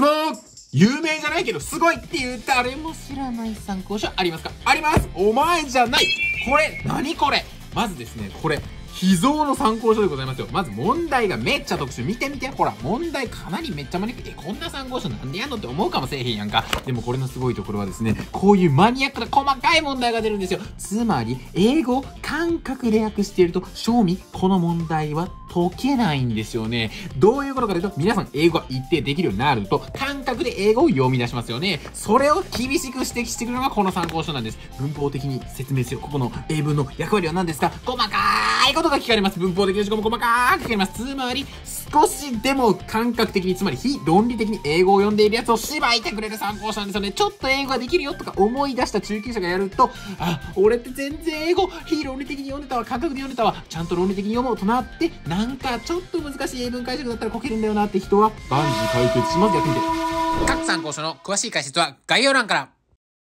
質問。有名じゃないけどすごいっていう誰も知らない参考書ありますか？あります。お前じゃない。これ何これ？まずですね、これ、秘蔵の参考書でございますよ。まず問題がめっちゃ特殊。見てみて。ほら、問題かなりめっちゃマニアック。え、こんな参考書なんでやんのって思うかもしれへんやんか。でもこれのすごいところはですね、こういうマニアックな細かい問題が出るんですよ。つまり、英語、感覚で訳していると、賞味、この問題は解けないんですよね。どういうことかというと、皆さん英語が一定できるようになると、感覚で英語を読み出しますよね。それを厳しく指摘してくるのがこの参考書なんです。文法的に説明する。ここの英文の役割は何ですか？細かーいことが聞かれます。文法的な時間も細かく聞かれます。つまり、少しでも感覚的に、つまり非論理的に英語を読んでいるやつを縛いてくれる参考書なんですよね。ちょっと英語ができるよとか思い出した中級者がやると、あ、俺って全然英語非論理的に読んでたわ、感覚で読んでたわ、ちゃんと論理的に読もうとなって、なんかちょっと難しい英文解釈だったらこけるんだよなって人は万事解決します。やってみて。各参考書の詳しい解説は概要欄から。